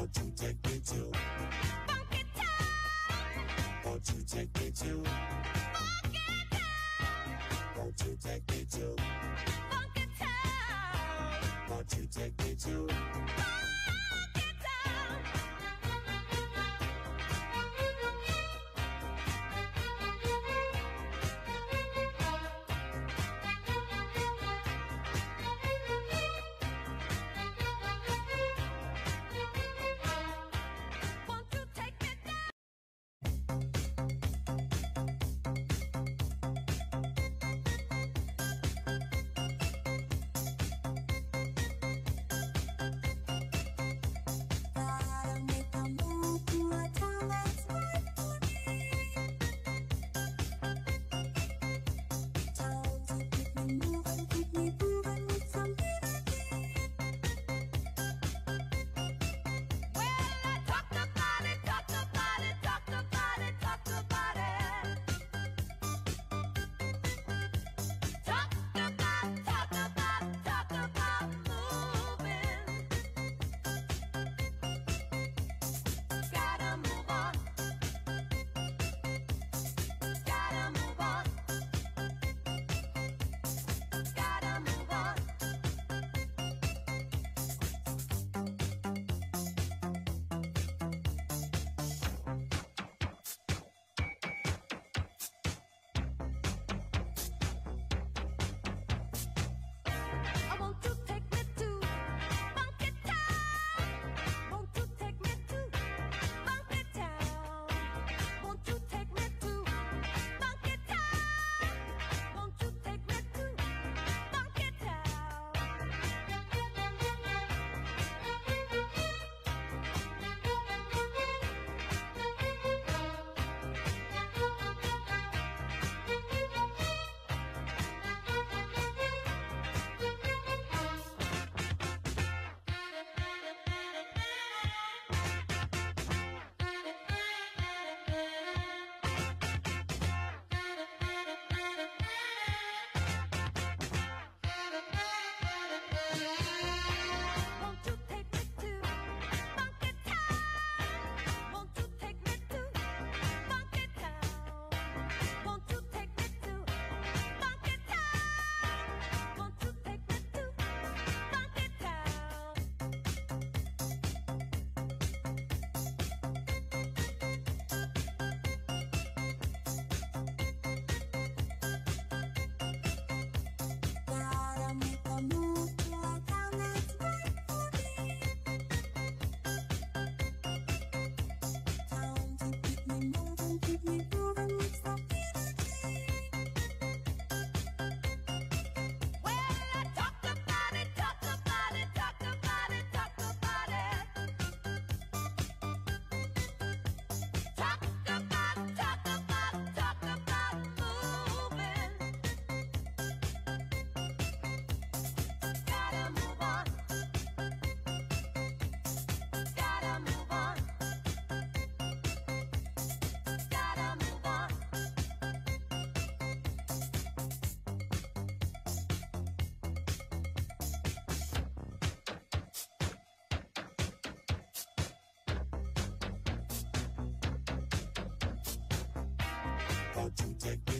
Won't you take me to Funky Town? Won't you take me to Funky Town? Won't you take me to Funky Town? Won't you take me to Funky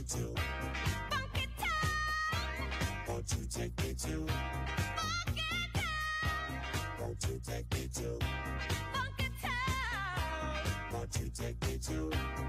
me to. Funkytown? Won't you take me to? Won't you take me to? Won't you take me to?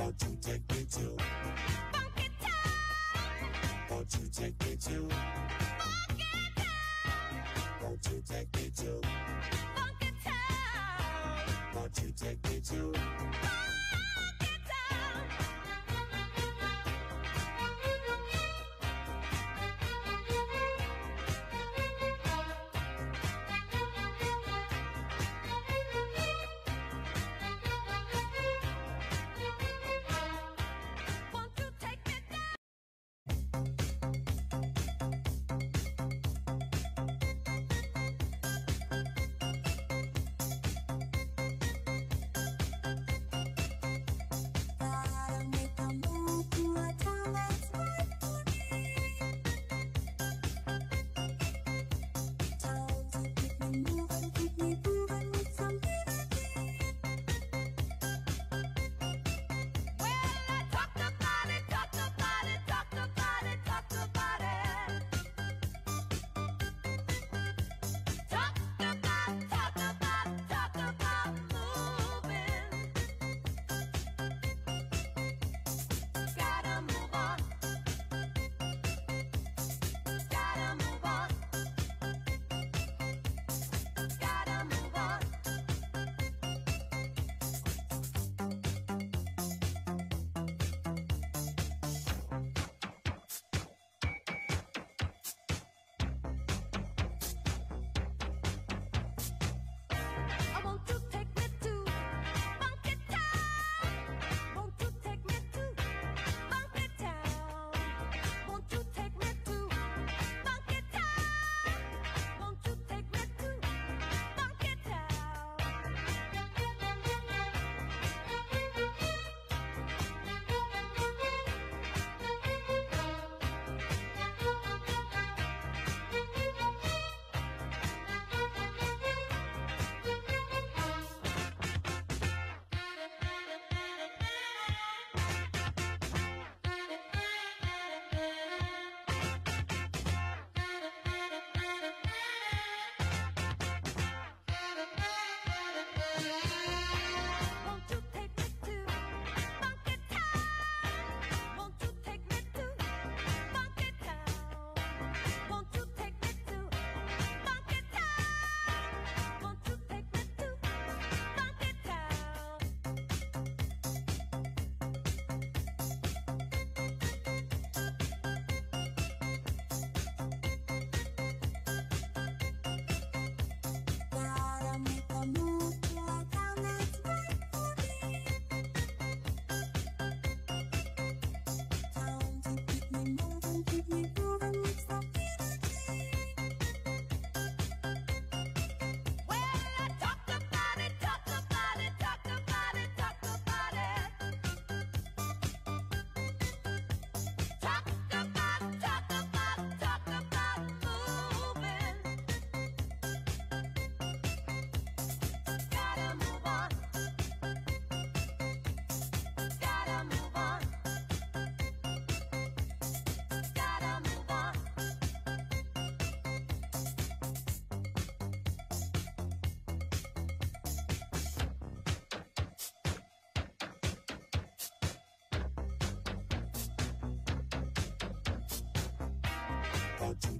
Won't you take me to Funky Town? Won't you take me to Funky Town? Won't you take me to Funky Town? Won't you take me to Funky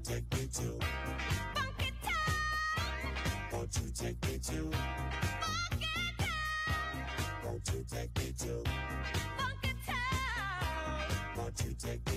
take me to? Funky town. Won't you take me to? Funky town. Won't you take me to? Funky town. Won't you take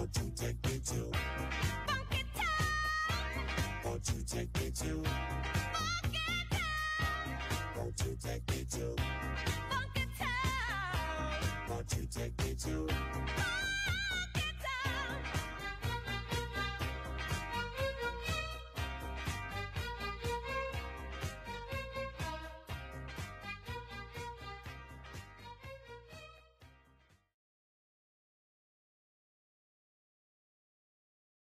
Won't you take me to? Funky town. Won't you take me to? Funky town. Won't you take me to? Funky town. Won't you take me to?